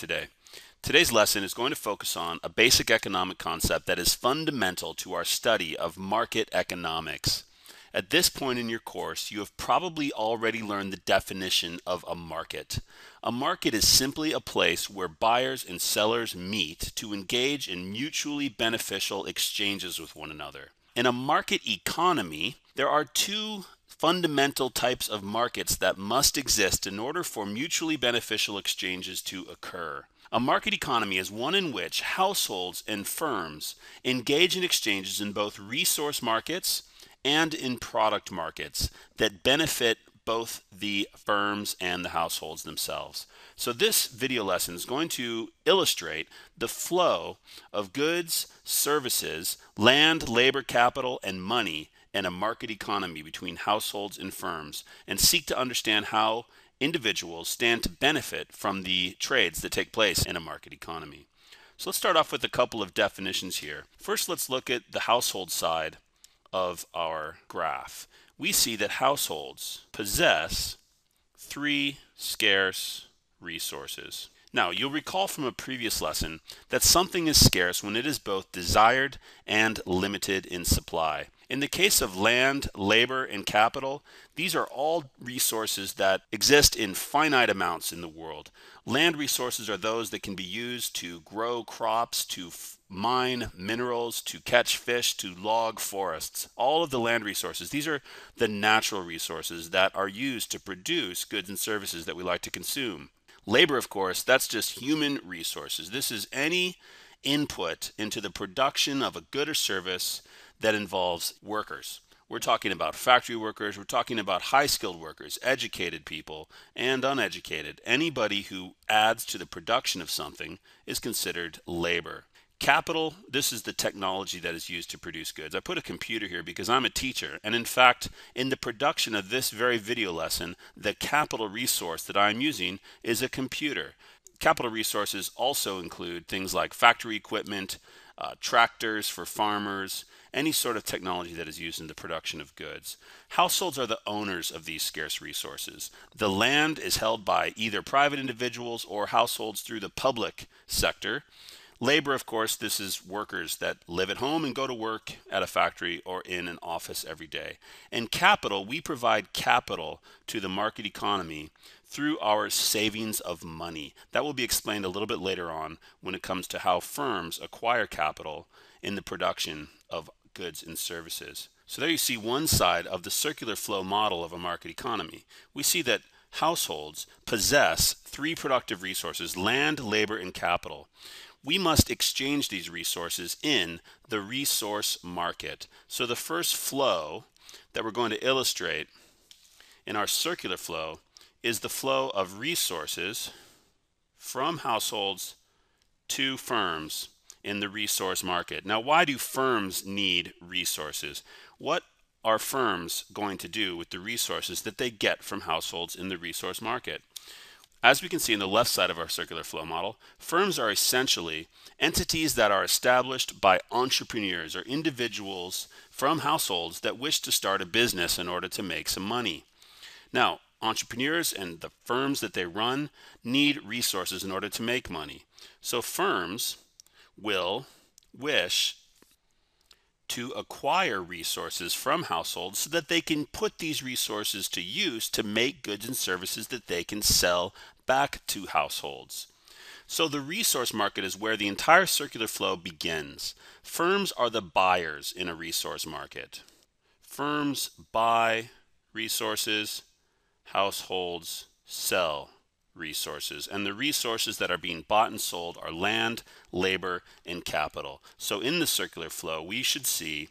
today. Today's lesson is going to focus on a basic economic concept that is fundamental to our study of market economics. At this point in your course, you have probably already learned the definition of a market. A market is simply a place where buyers and sellers meet to engage in mutually beneficial exchanges with one another. In a market economy, there are two fundamental types of markets that must exist in order for mutually beneficial exchanges to occur. A market economy is one in which households and firms engage in exchanges in both resource markets and in product markets that benefit both the firms and the households themselves. So this video lesson is going to illustrate the flow of goods, services, land, labor, capital, and money in a market economy between households and firms and seek to understand how individuals stand to benefit from the trades that take place in a market economy. So let's start off with a couple of definitions here. First, let's look at the household side of our graph, we see that households possess three scarce resources. Now, you'll recall from a previous lesson that something is scarce when it is both desired and limited in supply. In the case of land, labor, and capital, these are all resources that exist in finite amounts in the world. Land resources are those that can be used to grow crops, to mine minerals, to catch fish, to log forests. All of the land resources, these are the natural resources that are used to produce goods and services that we like to consume. Labor, of course, that's just human resources. This is any input into the production of a good or service that involves workers. We're talking about factory workers, we're talking about high skilled workers, educated people, and uneducated. Anybody who adds to the production of something is considered labor. Capital, this is the technology that is used to produce goods. I put a computer here because I'm a teacher. And in fact, in the production of this very video lesson, the capital resource that I'm using is a computer. Capital resources also include things like factory equipment, uh, tractors for farmers, any sort of technology that is used in the production of goods. Households are the owners of these scarce resources. The land is held by either private individuals or households through the public sector. Labor, of course, this is workers that live at home and go to work at a factory or in an office every day. And capital, we provide capital to the market economy through our savings of money. That will be explained a little bit later on when it comes to how firms acquire capital in the production of goods and services. So there you see one side of the circular flow model of a market economy. We see that households possess three productive resources, land, labor, and capital we must exchange these resources in the resource market. So the first flow that we're going to illustrate in our circular flow is the flow of resources from households to firms in the resource market. Now, why do firms need resources? What are firms going to do with the resources that they get from households in the resource market? As we can see in the left side of our circular flow model, firms are essentially entities that are established by entrepreneurs or individuals from households that wish to start a business in order to make some money. Now, entrepreneurs and the firms that they run need resources in order to make money. So firms will wish to acquire resources from households so that they can put these resources to use to make goods and services that they can sell back to households. So the resource market is where the entire circular flow begins. Firms are the buyers in a resource market. Firms buy resources, households sell resources. And the resources that are being bought and sold are land, labor, and capital. So in the circular flow, we should see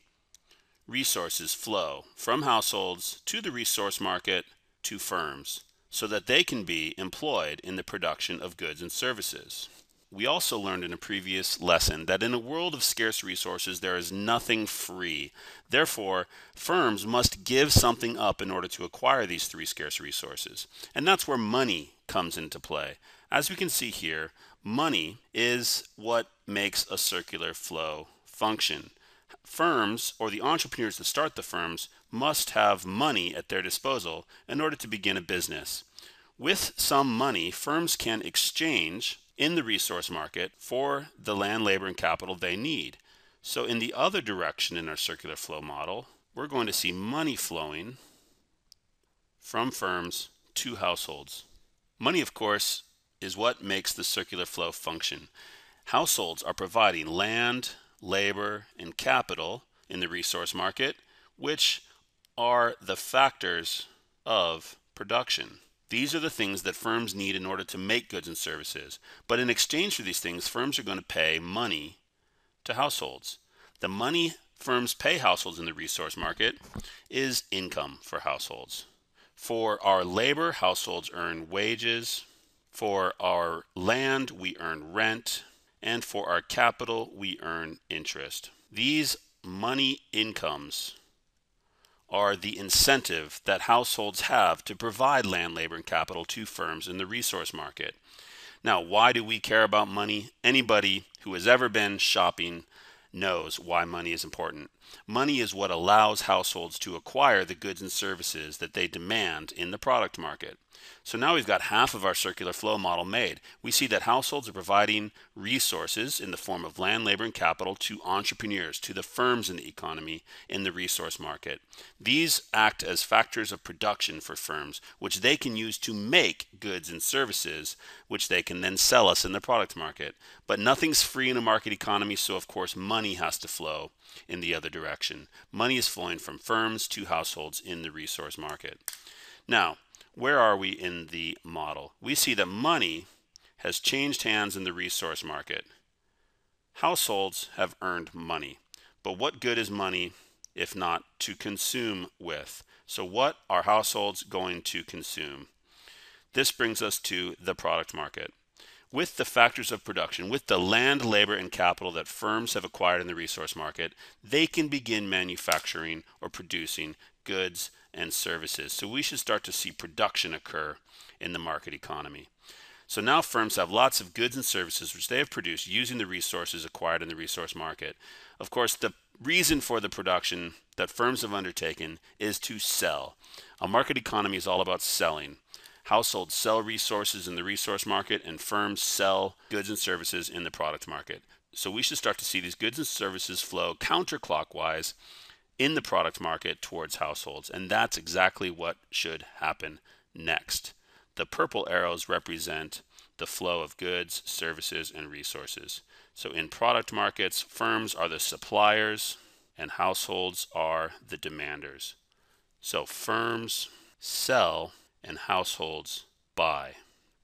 resources flow from households to the resource market to firms so that they can be employed in the production of goods and services. We also learned in a previous lesson that in a world of scarce resources, there is nothing free. Therefore, firms must give something up in order to acquire these three scarce resources. And that's where money comes into play. As we can see here, money is what makes a circular flow function. Firms, or the entrepreneurs that start the firms, must have money at their disposal in order to begin a business. With some money, firms can exchange in the resource market for the land, labor, and capital they need. So in the other direction in our circular flow model, we're going to see money flowing from firms to households. Money, of course, is what makes the circular flow function. Households are providing land, labor, and capital in the resource market, which are the factors of production. These are the things that firms need in order to make goods and services. But in exchange for these things, firms are going to pay money to households. The money firms pay households in the resource market is income for households. For our labor, households earn wages. For our land, we earn rent. And for our capital, we earn interest. These money incomes are the incentive that households have to provide land, labor, and capital to firms in the resource market. Now, why do we care about money? Anybody who has ever been shopping knows why money is important. Money is what allows households to acquire the goods and services that they demand in the product market. So now we've got half of our circular flow model made. We see that households are providing resources in the form of land, labor, and capital to entrepreneurs, to the firms in the economy in the resource market. These act as factors of production for firms, which they can use to make goods and services, which they can then sell us in the product market. But nothing's free in a market economy, so of course money has to flow in the other direction. Money is flowing from firms to households in the resource market. Now, where are we in the model? We see that money has changed hands in the resource market. Households have earned money. But what good is money if not to consume with? So, what are households going to consume? This brings us to the product market. With the factors of production, with the land, labor, and capital that firms have acquired in the resource market, they can begin manufacturing or producing goods and services. So we should start to see production occur in the market economy. So now firms have lots of goods and services which they have produced using the resources acquired in the resource market. Of course, the reason for the production that firms have undertaken is to sell. A market economy is all about selling. Households sell resources in the resource market, and firms sell goods and services in the product market. So we should start to see these goods and services flow counterclockwise in the product market towards households. And that's exactly what should happen next. The purple arrows represent the flow of goods, services, and resources. So in product markets, firms are the suppliers and households are the demanders. So firms sell and households buy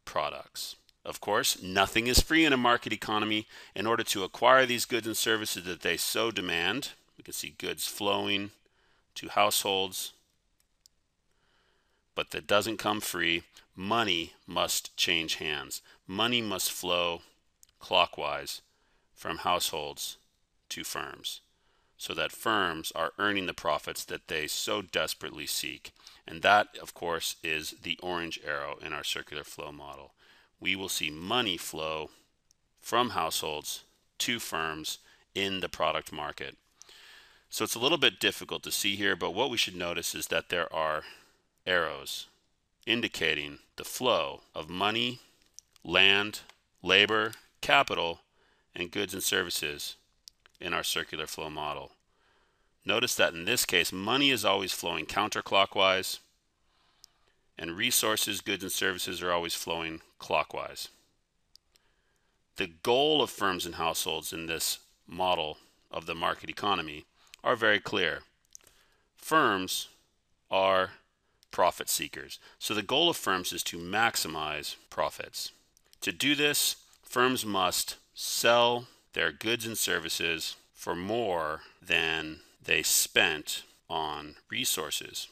products. Of course, nothing is free in a market economy. In order to acquire these goods and services that they so demand, we can see goods flowing to households, but that doesn't come free. Money must change hands. Money must flow clockwise from households to firms so that firms are earning the profits that they so desperately seek. And that, of course, is the orange arrow in our circular flow model. We will see money flow from households to firms in the product market. So it's a little bit difficult to see here, but what we should notice is that there are arrows indicating the flow of money, land, labor, capital, and goods and services in our circular flow model. Notice that in this case, money is always flowing counterclockwise, and resources, goods, and services are always flowing clockwise. The goal of firms and households in this model of the market economy are very clear. Firms are profit seekers. So the goal of firms is to maximize profits. To do this, firms must sell their goods and services for more than they spent on resources.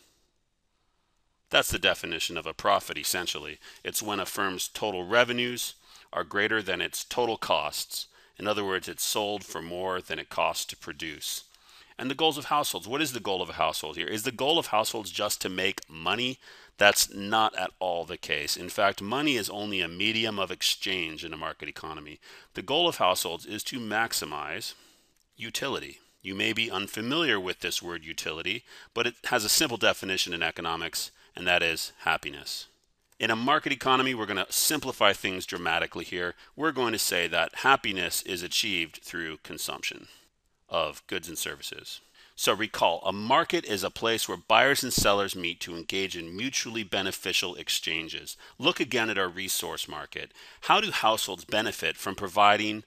That's the definition of a profit essentially. It's when a firm's total revenues are greater than its total costs. In other words, it's sold for more than it costs to produce. And the goals of households. What is the goal of a household here? Is the goal of households just to make money? That's not at all the case. In fact, money is only a medium of exchange in a market economy. The goal of households is to maximize utility. You may be unfamiliar with this word utility, but it has a simple definition in economics, and that is happiness. In a market economy, we're going to simplify things dramatically here. We're going to say that happiness is achieved through consumption of goods and services. So recall, a market is a place where buyers and sellers meet to engage in mutually beneficial exchanges. Look again at our resource market. How do households benefit from providing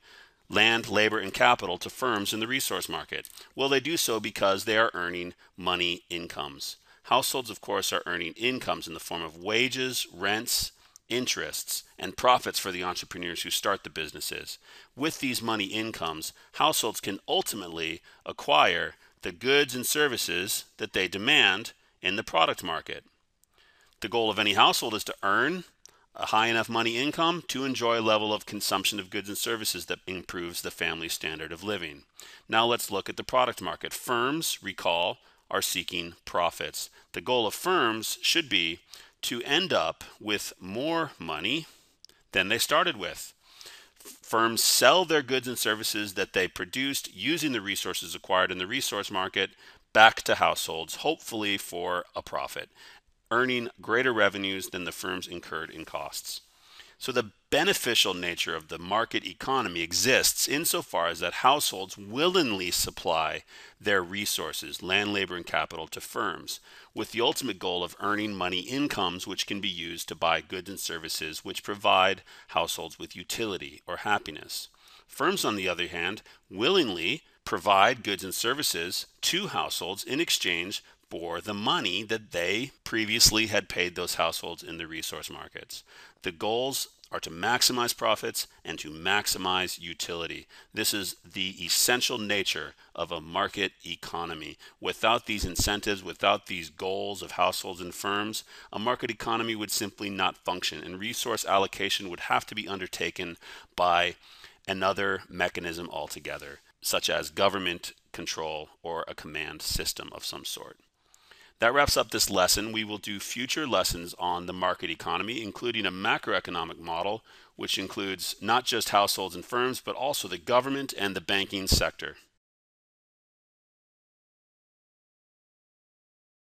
land, labor, and capital to firms in the resource market? Well, they do so because they are earning money incomes. Households, of course, are earning incomes in the form of wages, rents, interests, and profits for the entrepreneurs who start the businesses. With these money incomes, households can ultimately acquire the goods and services that they demand in the product market. The goal of any household is to earn a high enough money income to enjoy a level of consumption of goods and services that improves the family standard of living. Now let's look at the product market. Firms, recall, are seeking profits. The goal of firms should be to end up with more money than they started with. Firms sell their goods and services that they produced using the resources acquired in the resource market back to households, hopefully for a profit, earning greater revenues than the firms incurred in costs. So the beneficial nature of the market economy exists insofar as that households willingly supply their resources, land, labor, and capital to firms, with the ultimate goal of earning money incomes which can be used to buy goods and services which provide households with utility or happiness. Firms, on the other hand, willingly provide goods and services to households in exchange for the money that they previously had paid those households in the resource markets. The goals are to maximize profits and to maximize utility. This is the essential nature of a market economy. Without these incentives, without these goals of households and firms, a market economy would simply not function, and resource allocation would have to be undertaken by another mechanism altogether, such as government control or a command system of some sort. That wraps up this lesson. We will do future lessons on the market economy, including a macroeconomic model, which includes not just households and firms, but also the government and the banking sector.